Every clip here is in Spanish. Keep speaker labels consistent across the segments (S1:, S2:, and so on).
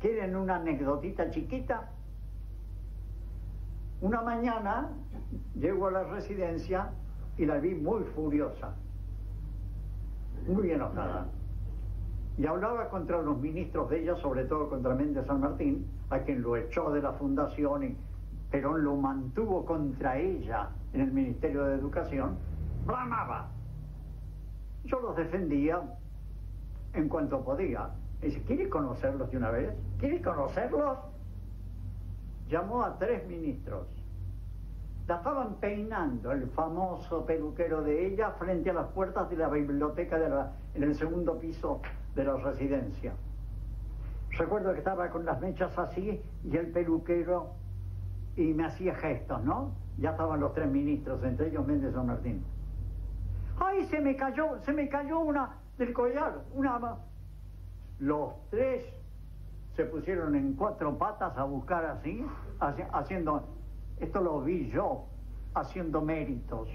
S1: ¿Quieren una anécdotita chiquita? Una mañana llego a la residencia y la vi muy furiosa, muy enojada. Y hablaba contra los ministros de ella, sobre todo contra Méndez San Martín, a quien lo echó de la fundación, y Perón lo mantuvo contra ella en el Ministerio de Educación, bramaba. Yo los defendía en cuanto podía. Dice, ¿quiere conocerlos de una vez? ¿Quiere conocerlos? Llamó a tres ministros. La estaban peinando el famoso peluquero de ella frente a las puertas de la biblioteca de la, en el segundo piso de la residencia. Recuerdo que estaba con las mechas así y el peluquero y me hacía gestos, ¿no? Ya estaban los tres ministros, entre ellos Méndez San Martín. ¡Ay, se me cayó, se me cayó una del collar, una los tres se pusieron en cuatro patas a buscar así, haciendo, esto lo vi yo, haciendo méritos.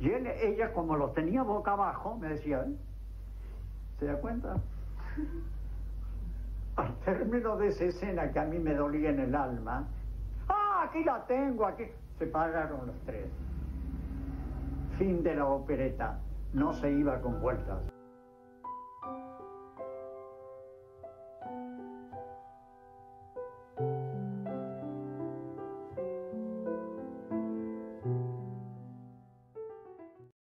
S1: Y ella como los tenía boca abajo, me decía, ¿eh? ¿se da cuenta? Al término de esa escena que a mí me dolía en el alma, ¡ah, aquí la tengo, aquí! Se pararon los tres. Fin de la opereta, no se iba con vueltas.